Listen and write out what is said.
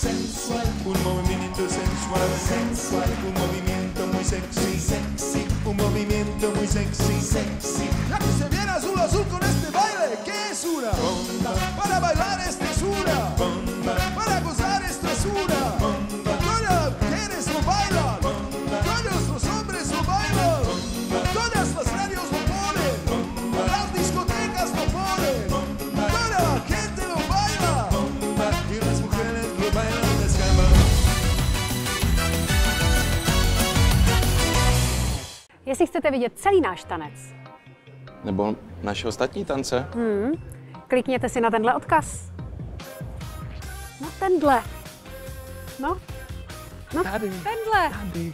sensual, un movimiento sensual, sensual, un movimiento muy sexy, sexy, un movimiento muy sexy, sexy. Ya que se viene azul azul con este baile, ¿qué es una? Para bailar Jestli chcete vidět celý náš tanec, Nebo naše ostatní tance? klikněte si na tenhle odkaz. No tenhle. No. No Tady. tenhle. Tady.